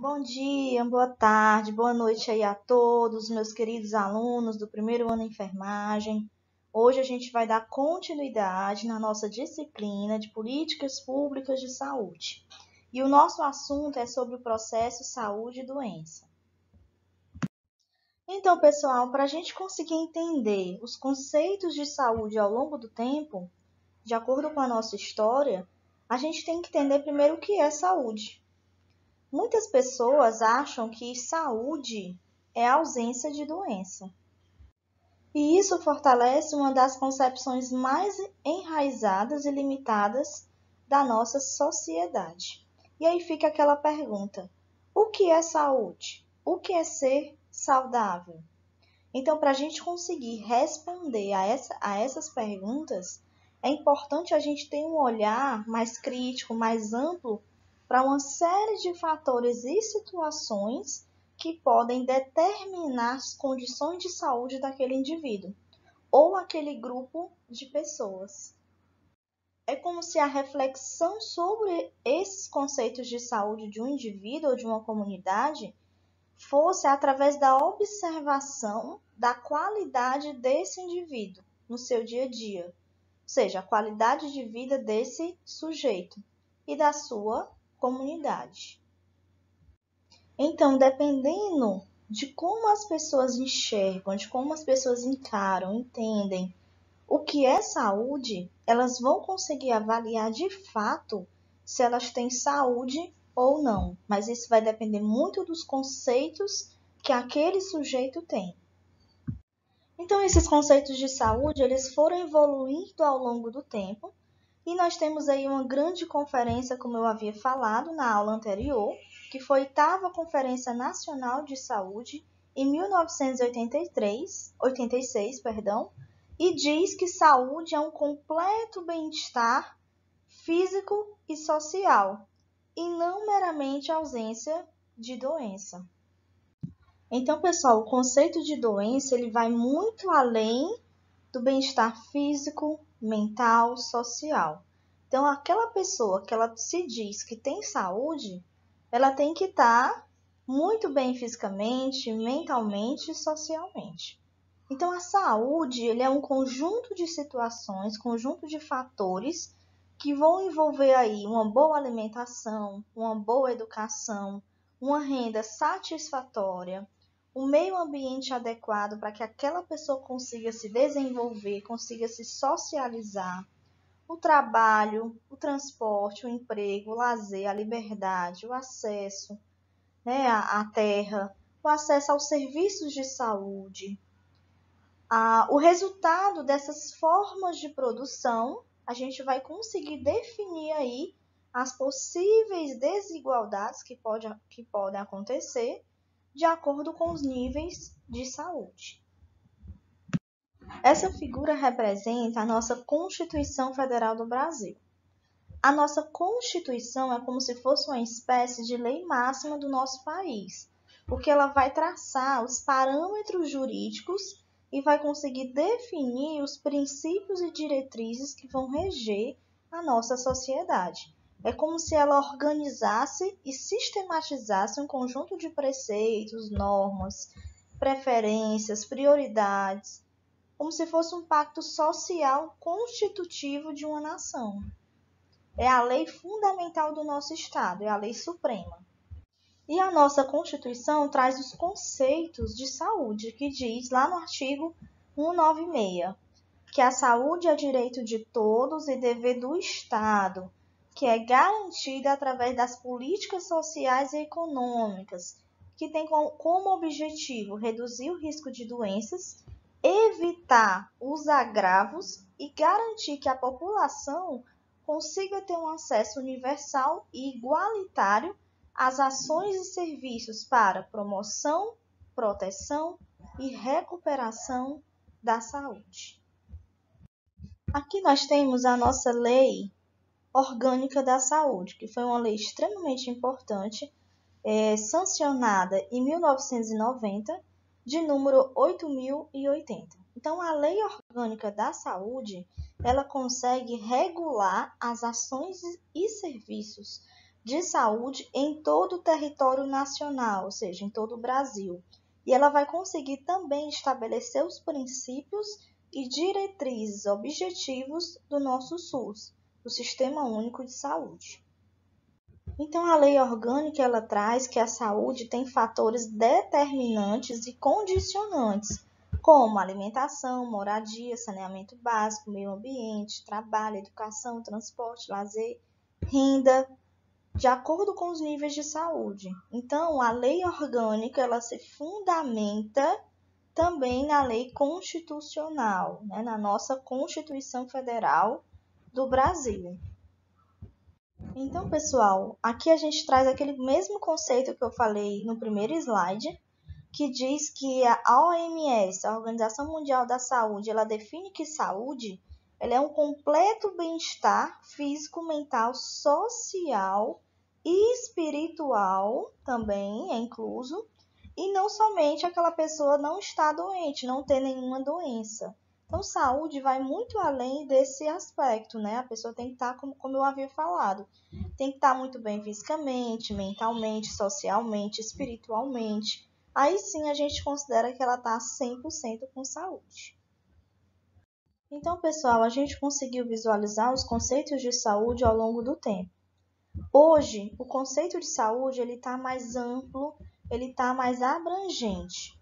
Bom dia, boa tarde, boa noite aí a todos, meus queridos alunos do primeiro ano de enfermagem. Hoje a gente vai dar continuidade na nossa disciplina de políticas públicas de saúde. E o nosso assunto é sobre o processo saúde e doença. Então, pessoal, para a gente conseguir entender os conceitos de saúde ao longo do tempo, de acordo com a nossa história, a gente tem que entender primeiro o que é saúde. Muitas pessoas acham que saúde é ausência de doença. E isso fortalece uma das concepções mais enraizadas e limitadas da nossa sociedade. E aí fica aquela pergunta: o que é saúde? O que é ser saudável? Então, para a gente conseguir responder a, essa, a essas perguntas, é importante a gente ter um olhar mais crítico, mais amplo para uma série de fatores e situações que podem determinar as condições de saúde daquele indivíduo ou aquele grupo de pessoas. É como se a reflexão sobre esses conceitos de saúde de um indivíduo ou de uma comunidade fosse através da observação da qualidade desse indivíduo no seu dia a dia, ou seja, a qualidade de vida desse sujeito e da sua comunidade. Então, dependendo de como as pessoas enxergam, de como as pessoas encaram, entendem o que é saúde, elas vão conseguir avaliar de fato se elas têm saúde ou não. Mas isso vai depender muito dos conceitos que aquele sujeito tem. Então, esses conceitos de saúde, eles foram evoluindo ao longo do tempo e nós temos aí uma grande conferência, como eu havia falado na aula anterior, que foi a oitava Conferência Nacional de Saúde em 1983, 86, perdão, e diz que saúde é um completo bem-estar físico e social, e não meramente ausência de doença. Então, pessoal, o conceito de doença ele vai muito além do bem-estar físico, mental, social. Então, aquela pessoa que ela se diz que tem saúde, ela tem que estar tá muito bem fisicamente, mentalmente e socialmente. Então, a saúde ele é um conjunto de situações, conjunto de fatores que vão envolver aí uma boa alimentação, uma boa educação, uma renda satisfatória, um meio ambiente adequado para que aquela pessoa consiga se desenvolver, consiga se socializar, o trabalho, o transporte, o emprego, o lazer, a liberdade, o acesso né, à, terra, o acesso aos serviços de saúde. o resultado dessas formas de produção, a gente vai conseguir definir aí as possíveis desigualdades que, pode, que podem acontecer de acordo com os níveis de saúde. Essa figura representa a nossa Constituição Federal do Brasil. A nossa Constituição é como se fosse uma espécie de lei máxima do nosso país, porque ela vai traçar os parâmetros jurídicos e vai conseguir definir os princípios e diretrizes que vão reger a nossa sociedade. É como se ela organizasse e sistematizasse um conjunto de preceitos, normas, preferências, prioridades, como se fosse um pacto social constitutivo de uma nação. É a lei fundamental do nosso Estado, é a lei suprema. E a nossa Constituição traz os conceitos de saúde, que diz lá no artigo 196 que a saúde é direito de todos e dever do Estado que é garantida através das políticas sociais e econômicas, que tem como objetivo reduzir o risco de doenças, evitar os agravos e garantir que a população consiga ter um acesso universal e igualitário às ações e serviços para promoção, proteção e recuperação da saúde. Aqui nós temos a nossa lei Orgânica da Saúde, que foi uma lei extremamente importante, é, sancionada em 1990, de número 8080. Então, a Lei Orgânica da Saúde, ela consegue regular as ações e serviços de saúde em todo o território nacional, ou seja, em todo o Brasil. E ela vai conseguir também estabelecer os princípios e diretrizes objetivos do nosso SUS, o Sistema Único de Saúde. Então, a lei orgânica ela traz que a saúde tem fatores determinantes e condicionantes, como alimentação, moradia, saneamento básico, meio ambiente, trabalho, educação, transporte, lazer, renda, de acordo com os níveis de saúde. Então, a lei orgânica ela se fundamenta também na lei constitucional, né, na nossa Constituição Federal do Brasil. Então, pessoal, aqui a gente traz aquele mesmo conceito que eu falei no primeiro slide, que diz que a OMS, a Organização Mundial da Saúde, ela define que saúde ela é um completo bem-estar físico, mental, social e espiritual também é incluso, e não somente aquela pessoa não está doente, não ter nenhuma doença. Então, saúde vai muito além desse aspecto, né? A pessoa tem que estar, como, como eu havia falado, tem que estar muito bem fisicamente, mentalmente, socialmente, espiritualmente. Aí sim a gente considera que ela está 100% com saúde. Então, pessoal, a gente conseguiu visualizar os conceitos de saúde ao longo do tempo. Hoje, o conceito de saúde ele está mais amplo, ele está mais abrangente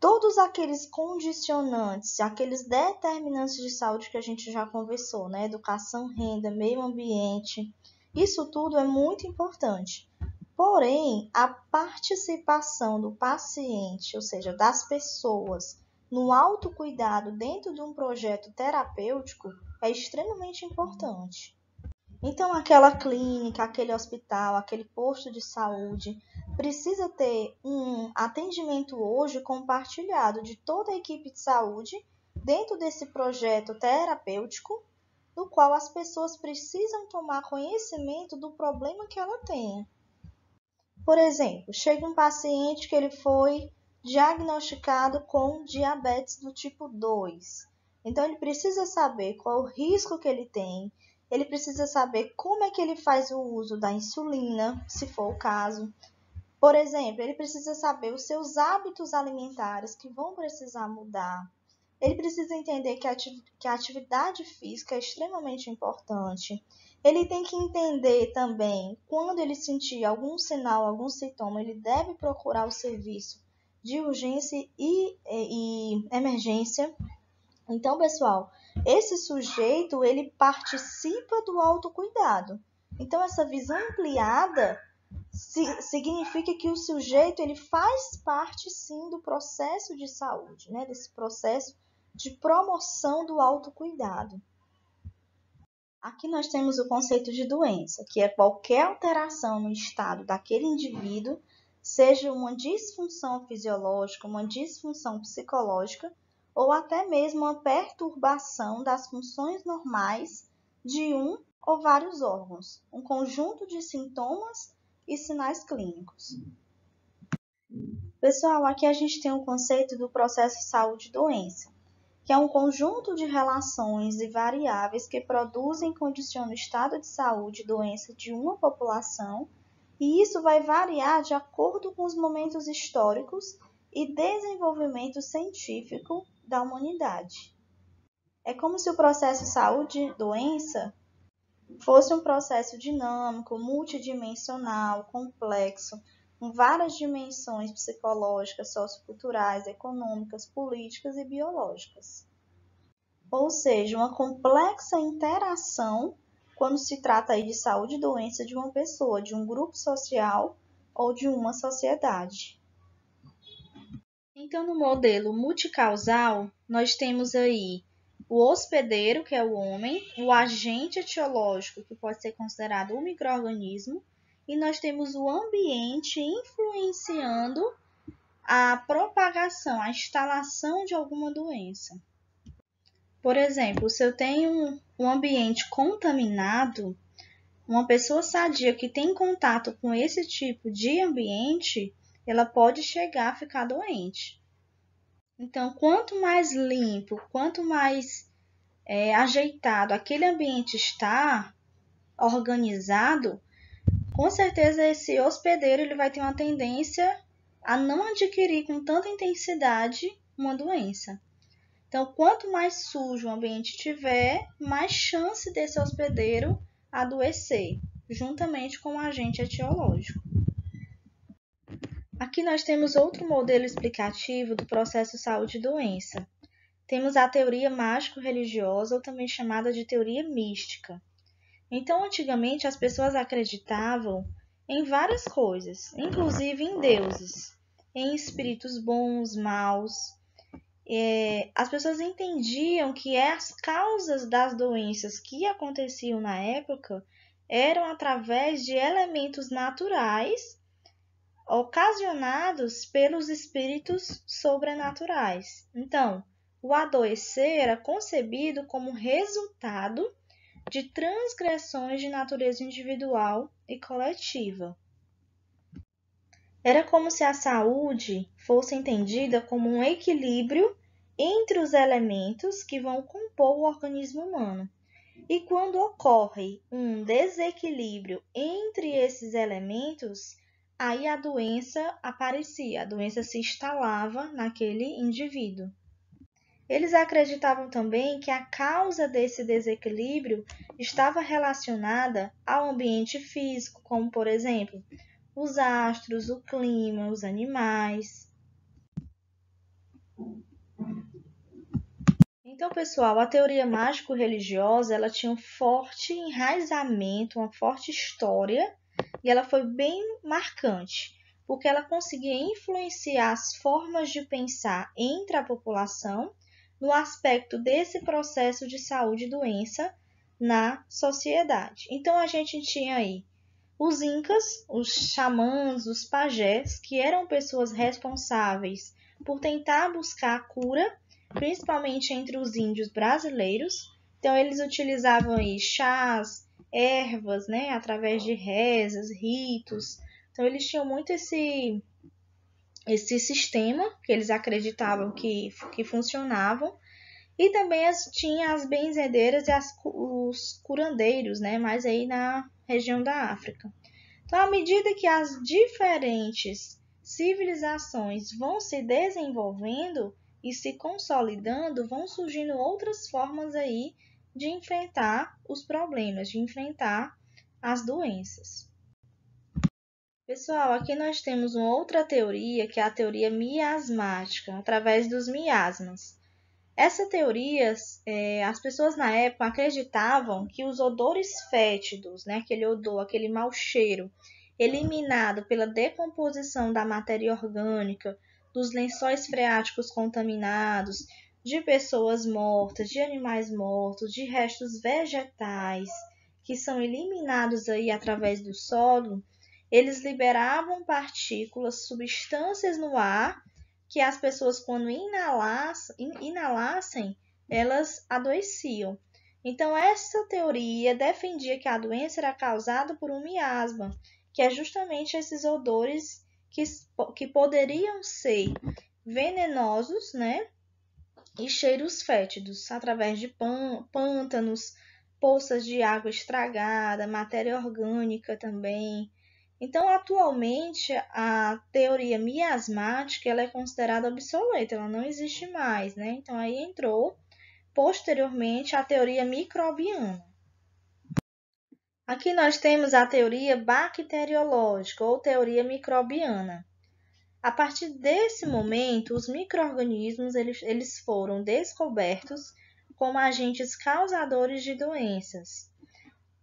todos aqueles condicionantes, aqueles determinantes de saúde que a gente já conversou, né? Educação, renda, meio ambiente, isso tudo é muito importante. Porém, a participação do paciente, ou seja, das pessoas, no autocuidado dentro de um projeto terapêutico é extremamente importante. Então, aquela clínica, aquele hospital, aquele posto de saúde precisa ter um atendimento hoje compartilhado de toda a equipe de saúde dentro desse projeto terapêutico, no qual as pessoas precisam tomar conhecimento do problema que ela tenha. Por exemplo, chega um paciente que ele foi diagnosticado com diabetes do tipo 2. Então ele precisa saber qual o risco que ele tem, ele precisa saber como é que ele faz o uso da insulina, se for o caso. Por exemplo, ele precisa saber os seus hábitos alimentares que vão precisar mudar. Ele precisa entender que a atividade física é extremamente importante. Ele tem que entender também quando ele sentir algum sinal, algum sintoma, ele deve procurar o serviço de urgência e, e, e emergência. Então, pessoal, esse sujeito ele participa do autocuidado. Então, essa visão ampliada significa que o sujeito ele faz parte sim do processo de saúde, né? desse processo de promoção do autocuidado. Aqui nós temos o conceito de doença, que é qualquer alteração no estado daquele indivíduo, seja uma disfunção fisiológica, uma disfunção psicológica ou até mesmo uma perturbação das funções normais de um ou vários órgãos, um conjunto de sintomas e sinais clínicos. Pessoal, aqui a gente tem o conceito do processo saúde-doença, que é um conjunto de relações e variáveis que produzem e condicionam o estado de saúde e doença de uma população, e isso vai variar de acordo com os momentos históricos e desenvolvimento científico da humanidade. É como se o processo saúde-doença fosse um processo dinâmico, multidimensional, complexo, com várias dimensões psicológicas, socioculturais, econômicas, políticas e biológicas. Ou seja, uma complexa interação quando se trata aí de saúde e doença de uma pessoa, de um grupo social ou de uma sociedade. Então, no modelo multicausal, nós temos aí o hospedeiro, que é o homem, o agente etiológico, que pode ser considerado o microorganismo, e nós temos o ambiente influenciando a propagação, a instalação de alguma doença. Por exemplo, se eu tenho um ambiente contaminado, uma pessoa sadia que tem contato com esse tipo de ambiente, ela pode chegar a ficar doente. Então, quanto mais limpo, quanto mais é, ajeitado aquele ambiente está, organizado, com certeza esse hospedeiro ele vai ter uma tendência a não adquirir com tanta intensidade uma doença. Então, quanto mais sujo o ambiente tiver, mais chance desse hospedeiro adoecer, juntamente com o agente etiológico. Aqui nós temos outro modelo explicativo do processo saúde-doença. Temos a teoria mágico-religiosa, ou também chamada de teoria mística. Então, antigamente, as pessoas acreditavam em várias coisas, inclusive em deuses, em espíritos bons, maus, é, as pessoas entendiam que as causas das doenças que aconteciam na época eram através de elementos naturais ocasionados pelos espíritos sobrenaturais. Então, o adoecer era concebido como resultado de transgressões de natureza individual e coletiva. Era como se a saúde fosse entendida como um equilíbrio entre os elementos que vão compor o organismo humano. E quando ocorre um desequilíbrio entre esses elementos, aí a doença aparecia, a doença se instalava naquele indivíduo. Eles acreditavam também que a causa desse desequilíbrio estava relacionada ao ambiente físico, como por exemplo, os astros, o clima, os animais. Então, pessoal, a teoria mágico-religiosa ela tinha um forte enraizamento, uma forte história, e ela foi bem marcante, porque ela conseguia influenciar as formas de pensar entre a população no aspecto desse processo de saúde e doença na sociedade. Então, a gente tinha aí os incas, os xamãs, os pajés, que eram pessoas responsáveis por tentar buscar a cura, principalmente entre os índios brasileiros. Então eles utilizavam aí chás, ervas, né, através de rezas, ritos. Então eles tinham muito esse esse sistema que eles acreditavam que, que funcionavam. E também as, tinha as benzedeiras e as, os curandeiros, né? Mais aí na região da África. Então, à medida que as diferentes civilizações vão se desenvolvendo e se consolidando, vão surgindo outras formas aí de enfrentar os problemas, de enfrentar as doenças. Pessoal, aqui nós temos uma outra teoria, que é a teoria miasmática, através dos miasmas. Essa teoria, é, as pessoas na época acreditavam que os odores fétidos, né, aquele odor, aquele mau cheiro, eliminado pela decomposição da matéria orgânica, dos lençóis freáticos contaminados, de pessoas mortas, de animais mortos, de restos vegetais que são eliminados aí através do solo, eles liberavam partículas, substâncias no ar que as pessoas, quando inalassem, elas adoeciam. Então, essa teoria defendia que a doença era causada por um miasma, que é justamente esses odores que, que poderiam ser venenosos, né? E cheiros fétidos, através de pântanos, poças de água estragada, matéria orgânica também, então, atualmente, a teoria miasmática ela é considerada obsoleta, ela não existe mais, né? Então, aí entrou posteriormente a teoria microbiana. Aqui nós temos a teoria bacteriológica ou teoria microbiana. A partir desse momento, os microorganismos eles, eles foram descobertos como agentes causadores de doenças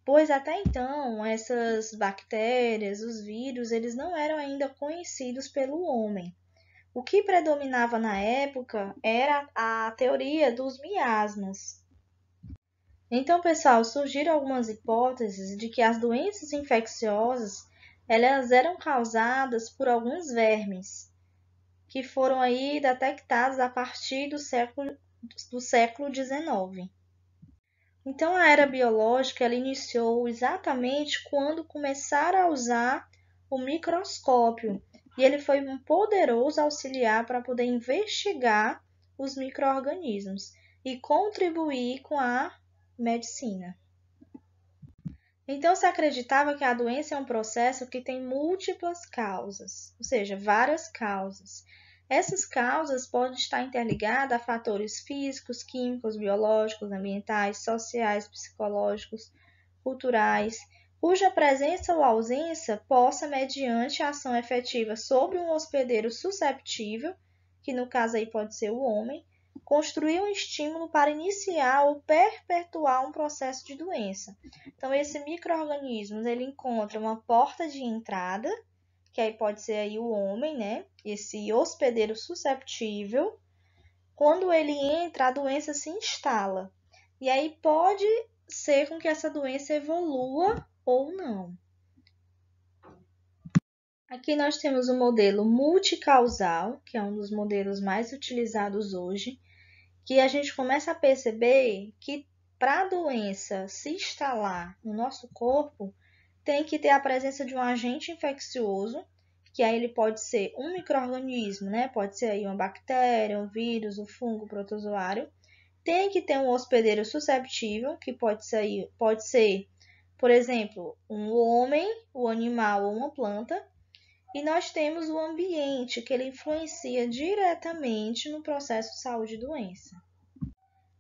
pois até então essas bactérias, os vírus, eles não eram ainda conhecidos pelo homem. O que predominava na época era a teoria dos miasmas. Então, pessoal, surgiram algumas hipóteses de que as doenças infecciosas elas eram causadas por alguns vermes que foram aí detectados a partir do século do século XIX. Então, a era biológica ela iniciou exatamente quando começaram a usar o microscópio, e ele foi um poderoso auxiliar para poder investigar os microorganismos e contribuir com a medicina. Então se acreditava que a doença é um processo que tem múltiplas causas, ou seja, várias causas. Essas causas podem estar interligadas a fatores físicos, químicos, biológicos, ambientais, sociais, psicológicos, culturais, cuja presença ou ausência possa, mediante ação efetiva sobre um hospedeiro susceptível, que no caso aí pode ser o homem, construir um estímulo para iniciar ou perpetuar um processo de doença. Então, esse microorganismo ele encontra uma porta de entrada, que aí pode ser aí o homem, né? Esse hospedeiro susceptível. Quando ele entra, a doença se instala. E aí pode ser com que essa doença evolua ou não. Aqui nós temos o modelo multicausal, que é um dos modelos mais utilizados hoje, que a gente começa a perceber que para a doença se instalar no nosso corpo, tem que ter a presença de um agente infeccioso, que aí ele pode ser um microorganismo, né? Pode ser aí uma bactéria, um vírus, um fungo, um protozoário. Tem que ter um hospedeiro susceptível, que pode ser, pode ser, por exemplo, um homem, o um animal ou uma planta. E nós temos o ambiente, que ele influencia diretamente no processo saúde e doença.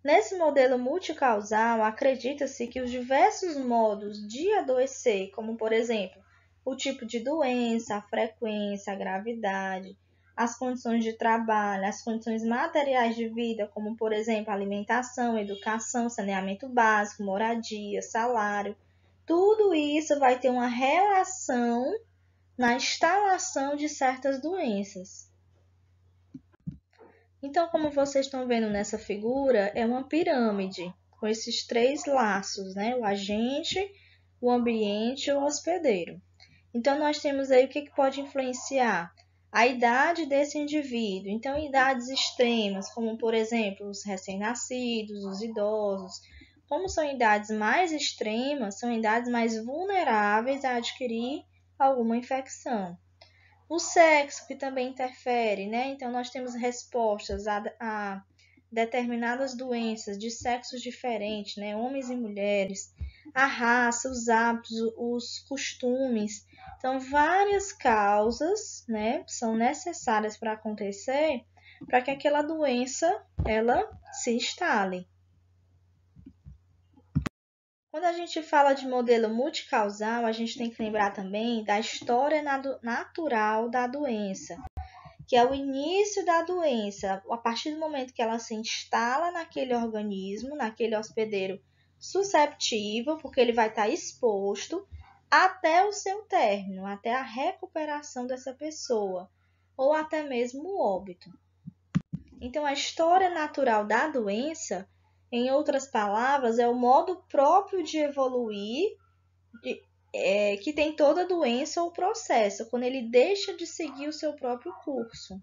Nesse modelo multicausal, acredita-se que os diversos modos de adoecer, como por exemplo, o tipo de doença, a frequência, a gravidade, as condições de trabalho, as condições materiais de vida, como por exemplo alimentação, educação, saneamento básico, moradia, salário, tudo isso vai ter uma relação na instalação de certas doenças. Então, como vocês estão vendo nessa figura, é uma pirâmide com esses três laços, né? O agente, o ambiente e o hospedeiro. Então, nós temos aí o que, que pode influenciar? A idade desse indivíduo. Então, idades extremas, como por exemplo os recém-nascidos, os idosos. Como são idades mais extremas, são idades mais vulneráveis a adquirir alguma infecção. O sexo, que também interfere, né? Então, nós temos respostas a, a determinadas doenças de sexos diferentes, né? Homens e mulheres. A raça, os hábitos, os costumes. Então, várias causas, né? São necessárias para acontecer para que aquela doença ela se instale. Quando a gente fala de modelo multicausal, a gente tem que lembrar também da história natural da doença, que é o início da doença, a partir do momento que ela se instala naquele organismo, naquele hospedeiro susceptível, porque ele vai estar exposto, até o seu término, até a recuperação dessa pessoa, ou até mesmo o óbito. Então, a história natural da doença em outras palavras, é o modo próprio de evoluir de, é, que tem toda doença ou processo, quando ele deixa de seguir o seu próprio curso.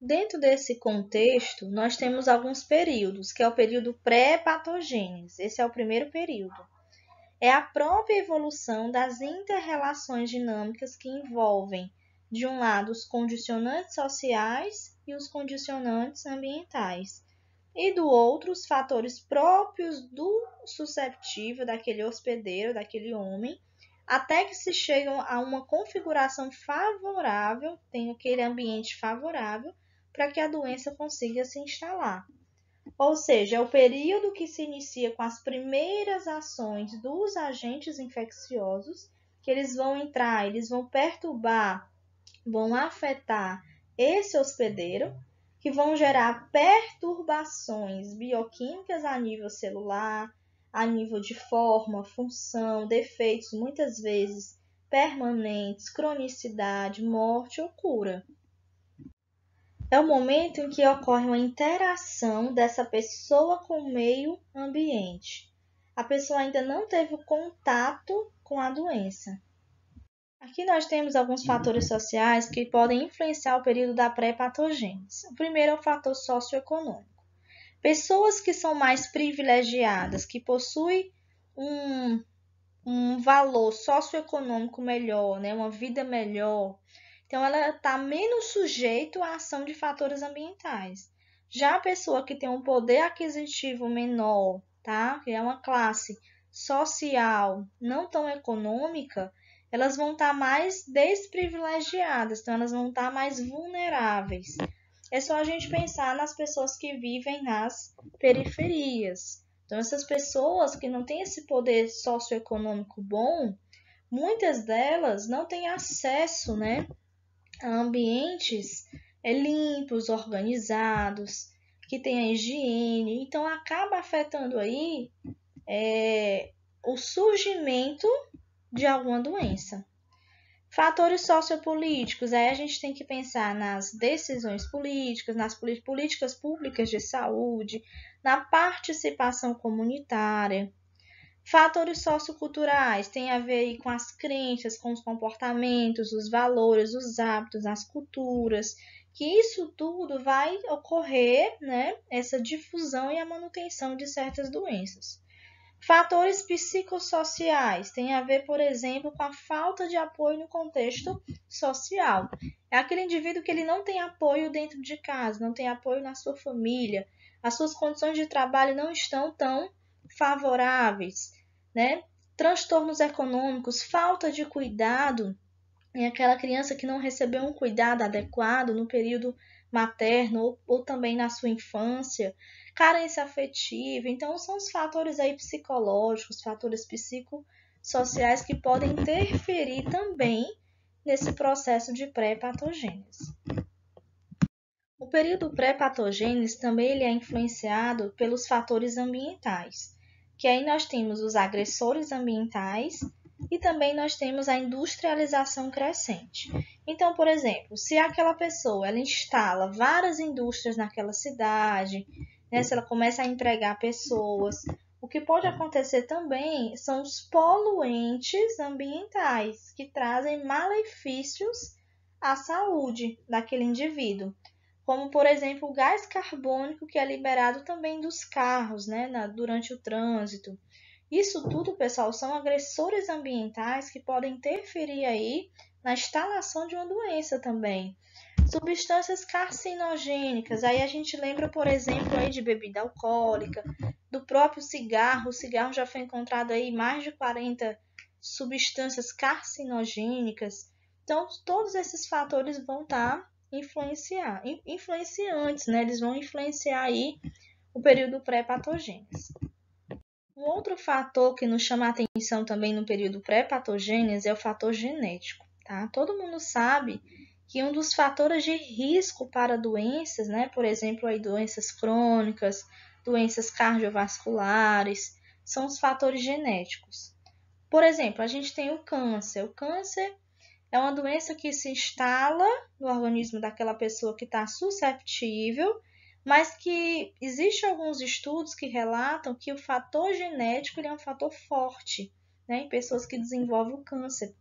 Dentro desse contexto, nós temos alguns períodos, que é o período pré-patogênese. Esse é o primeiro período. É a própria evolução das interrelações dinâmicas que envolvem, de um lado, os condicionantes sociais e os condicionantes ambientais, e do outro os fatores próprios do susceptível, daquele hospedeiro, daquele homem, até que se chegam a uma configuração favorável, tem aquele ambiente favorável para que a doença consiga se instalar. Ou seja, é o período que se inicia com as primeiras ações dos agentes infecciosos, que eles vão entrar, eles vão perturbar, vão afetar esse hospedeiro que vão gerar perturbações bioquímicas a nível celular, a nível de forma, função, defeitos, muitas vezes permanentes, cronicidade, morte ou cura. É o momento em que ocorre uma interação dessa pessoa com o meio ambiente. A pessoa ainda não teve contato com a doença. Aqui nós temos alguns fatores sociais que podem influenciar o período da pré-patogênese. O primeiro é o fator socioeconômico. Pessoas que são mais privilegiadas, que possuem um, um valor socioeconômico melhor, né, uma vida melhor, então ela está menos sujeito à ação de fatores ambientais. Já a pessoa que tem um poder aquisitivo menor, tá? Que é uma classe social, não tão econômica, elas vão estar tá mais desprivilegiadas, então elas vão estar tá mais vulneráveis. É só a gente pensar nas pessoas que vivem nas periferias. Então, essas pessoas que não têm esse poder socioeconômico bom, muitas delas não têm acesso né, a ambientes é, limpos, organizados, que tem a higiene. Então, acaba afetando aí é, o surgimento de alguma doença. Fatores sociopolíticos, aí a gente tem que pensar nas decisões políticas, nas políticas públicas de saúde, na participação comunitária. Fatores socioculturais tem a ver com as crenças, com os comportamentos, os valores, os hábitos, as culturas, que isso tudo vai ocorrer, né, essa difusão e a manutenção de certas doenças. Fatores psicossociais têm a ver, por exemplo, com a falta de apoio no contexto social. É aquele indivíduo que ele não tem apoio dentro de casa, não tem apoio na sua família, as suas condições de trabalho não estão tão favoráveis, né? Transtornos econômicos, falta de cuidado em aquela criança que não recebeu um cuidado adequado no período materno ou, ou também na sua infância carência afetiva. Então, são os fatores aí psicológicos, fatores psicossociais que podem interferir também nesse processo de pré-patogênese. O período pré-patogênese também ele é influenciado pelos fatores ambientais, que aí nós temos os agressores ambientais e também nós temos a industrialização crescente. Então, por exemplo, se aquela pessoa ela instala várias indústrias naquela cidade, né? se ela começa a empregar pessoas. O que pode acontecer também são os poluentes ambientais, que trazem malefícios à saúde daquele indivíduo, como por exemplo o gás carbônico que é liberado também dos carros, né, na, durante o trânsito. Isso tudo, pessoal, são agressores ambientais que podem interferir aí na instalação de uma doença também. Substâncias carcinogênicas, aí a gente lembra, por exemplo, aí de bebida alcoólica, do próprio cigarro. O cigarro já foi encontrado aí mais de 40 substâncias carcinogênicas. Então, todos esses fatores vão estar tá influenciar, influenciantes, né? Eles vão influenciar aí o período pré-patogênese. Um outro fator que nos chama a atenção também no período pré-patogênese é o fator genético, tá? Todo mundo sabe que um dos fatores de risco para doenças, né, por exemplo, aí doenças crônicas, doenças cardiovasculares, são os fatores genéticos. Por exemplo, a gente tem o câncer. O câncer é uma doença que se instala no organismo daquela pessoa que está susceptível, mas que existe alguns estudos que relatam que o fator genético é um fator forte né, em pessoas que desenvolvem o câncer.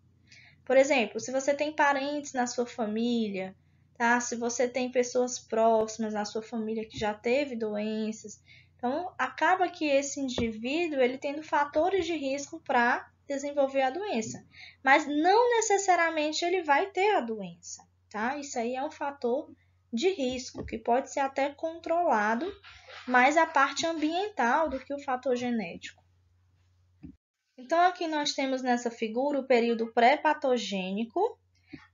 Por exemplo, se você tem parentes na sua família, tá? Se você tem pessoas próximas na sua família que já teve doenças, então acaba que esse indivíduo ele tendo fatores de risco para desenvolver a doença, mas não necessariamente ele vai ter a doença, tá? Isso aí é um fator de risco que pode ser até controlado, mais a parte ambiental do que o fator genético. Então, aqui nós temos nessa figura o período pré-patogênico.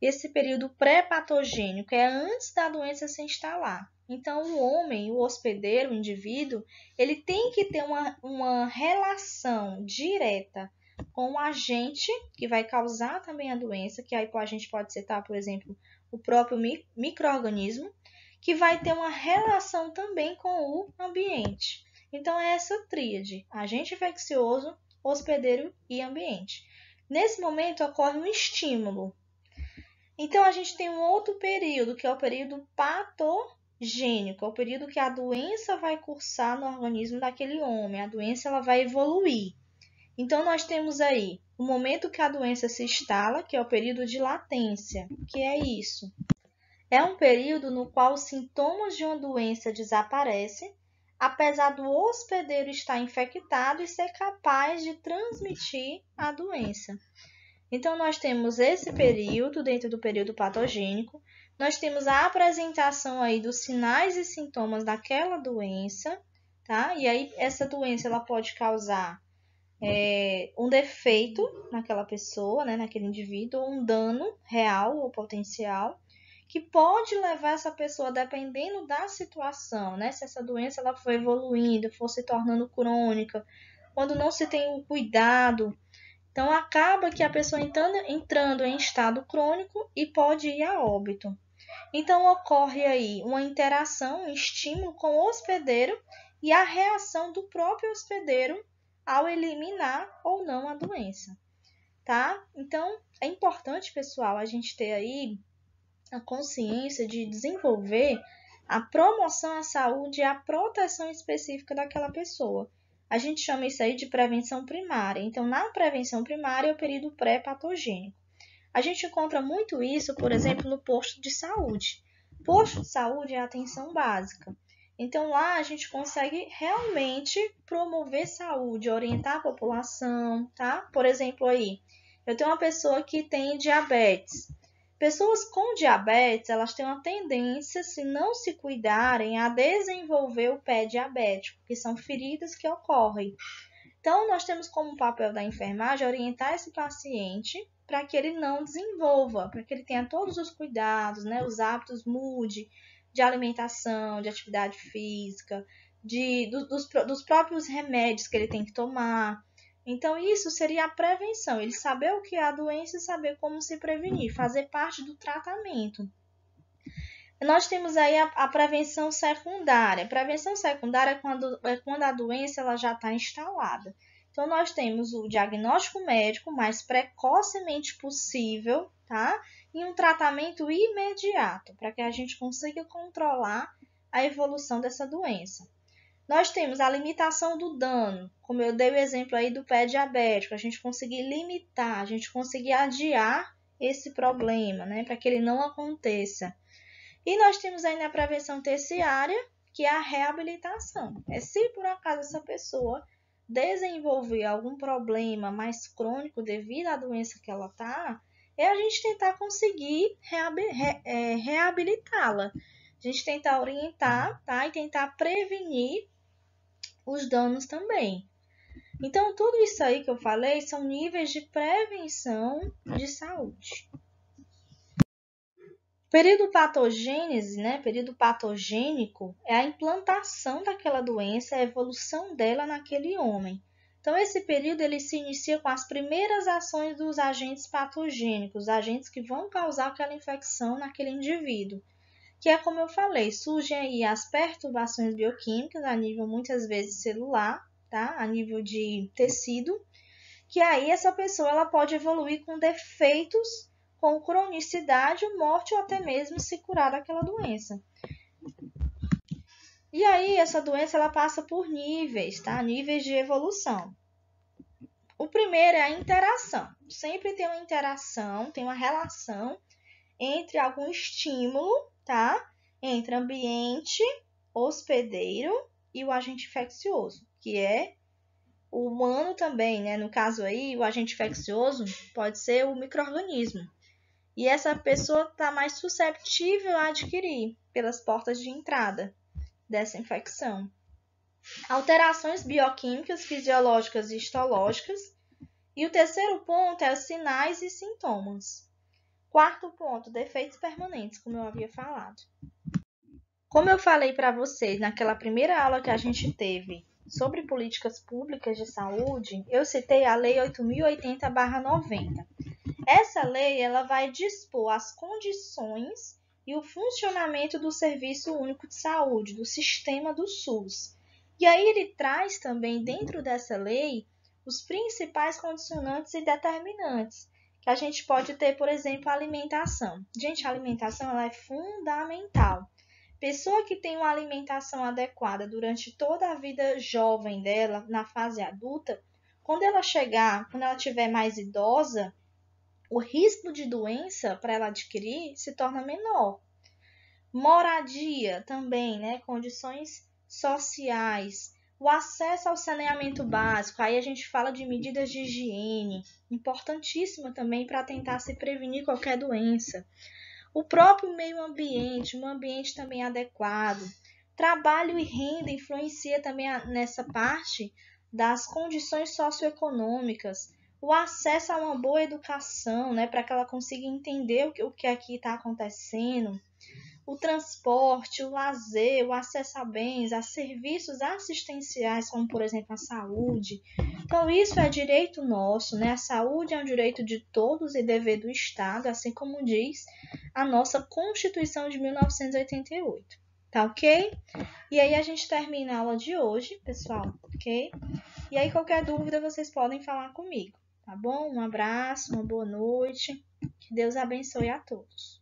Esse período pré-patogênico é antes da doença se instalar. Então, o homem, o hospedeiro, o indivíduo, ele tem que ter uma, uma relação direta com o agente que vai causar também a doença, que aí a gente pode citar, por exemplo, o próprio microorganismo, que vai ter uma relação também com o ambiente. Então, é essa tríade: agente infeccioso, hospedeiro e ambiente. Nesse momento ocorre um estímulo. Então a gente tem um outro período, que é o período patogênico, é o período que a doença vai cursar no organismo daquele homem, a doença ela vai evoluir. Então nós temos aí o momento que a doença se instala, que é o período de latência. Que é isso? É um período no qual os sintomas de uma doença desaparecem apesar do hospedeiro estar infectado e ser capaz de transmitir a doença. Então, nós temos esse período, dentro do período patogênico, nós temos a apresentação aí dos sinais e sintomas daquela doença, tá? E aí, essa doença ela pode causar é, um defeito naquela pessoa, né, naquele indivíduo, um dano real ou potencial, que pode levar essa pessoa, dependendo da situação, né, se essa doença ela for evoluindo, for se tornando crônica, quando não se tem o cuidado, então acaba que a pessoa entrando, entrando em estado crônico e pode ir a óbito. Então ocorre aí uma interação, um estímulo com o hospedeiro e a reação do próprio hospedeiro ao eliminar ou não a doença, tá? Então é importante, pessoal, a gente ter aí a consciência de desenvolver a promoção à saúde e a proteção específica daquela pessoa. A gente chama isso aí de prevenção primária. Então, na prevenção primária é o período pré-patogênico. A gente encontra muito isso, por exemplo, no posto de saúde. Posto de saúde é a atenção básica. Então lá a gente consegue realmente promover saúde, orientar a população, tá? Por exemplo, aí, eu tenho uma pessoa que tem diabetes. Pessoas com diabetes, elas têm uma tendência, se não se cuidarem, a desenvolver o pé diabético, que são feridas que ocorrem. Então, nós temos como papel da enfermagem orientar esse paciente para que ele não desenvolva, para que ele tenha todos os cuidados, né? Os hábitos mude de alimentação, de atividade física, de, do, dos, dos próprios remédios que ele tem que tomar. Então, isso seria a prevenção, ele saber o que é a doença e saber como se prevenir, fazer parte do tratamento. Nós temos aí a, a prevenção secundária. A prevenção secundária é quando, é quando a doença ela já está instalada. Então, nós temos o diagnóstico médico mais precocemente possível, tá? E um tratamento imediato, para que a gente consiga controlar a evolução dessa doença. Nós temos a limitação do dano, como eu dei o exemplo aí do pé diabético, a gente conseguir limitar, a gente conseguir adiar esse problema, né, para que ele não aconteça. E nós temos aí na prevenção terciária, que é a reabilitação. É se por acaso essa pessoa desenvolver algum problema mais crônico devido à doença que ela está, é a gente tentar conseguir é, reabilitá-la. A gente tentar orientar, tá? E tentar prevenir os danos também. Então, tudo isso aí que eu falei são níveis de prevenção de saúde. Período patogênese, né, período patogênico, é a implantação daquela doença, a evolução dela naquele homem. Então, esse período ele se inicia com as primeiras ações dos agentes patogênicos, agentes que vão causar aquela infecção naquele indivíduo. Que é como eu falei, surgem aí as perturbações bioquímicas a nível muitas vezes celular, tá? A nível de tecido, que aí essa pessoa ela pode evoluir com defeitos com cronicidade, morte ou até mesmo se curar daquela doença. E aí essa doença ela passa por níveis, tá? Níveis de evolução. O primeiro é a interação. Sempre tem uma interação, tem uma relação entre algum estímulo, tá? Entre ambiente, hospedeiro e o agente infeccioso, que é o humano também, né? No caso aí, o agente infeccioso pode ser o microorganismo e essa pessoa está mais susceptível a adquirir pelas portas de entrada dessa infecção. Alterações bioquímicas, fisiológicas e histológicas. E o terceiro ponto é os sinais e sintomas. Quarto ponto, defeitos permanentes, como eu havia falado. Como eu falei para vocês naquela primeira aula que a gente teve sobre políticas públicas de saúde, eu citei a Lei 8080/90. Essa lei ela vai dispor as condições e o funcionamento do Serviço Único de Saúde, do sistema do SUS. E aí ele traz também dentro dessa lei os principais condicionantes e determinantes, que a gente pode ter, por exemplo, a alimentação. Gente, a alimentação ela é fundamental. Pessoa que tem uma alimentação adequada durante toda a vida jovem dela, na fase adulta, quando ela chegar, quando ela tiver mais idosa, o risco de doença para ela adquirir se torna menor. Moradia também, né? Condições sociais, o acesso ao saneamento básico. Aí a gente fala de medidas de higiene, importantíssima também para tentar se prevenir qualquer doença. O próprio meio ambiente, um ambiente também adequado. Trabalho e renda influencia também nessa parte das condições socioeconômicas, o acesso a uma boa educação, né, para que ela consiga entender o que, o que aqui está acontecendo, o transporte, o lazer, o acesso a bens, a serviços assistenciais, como por exemplo a saúde. Então, isso é direito nosso, né? A saúde é um direito de todos e dever do Estado, assim como diz a nossa Constituição de 1988. Tá ok? E aí a gente termina a aula de hoje, pessoal, ok? E aí, qualquer dúvida, vocês podem falar comigo, tá bom? Um abraço, uma boa noite. Que Deus abençoe a todos.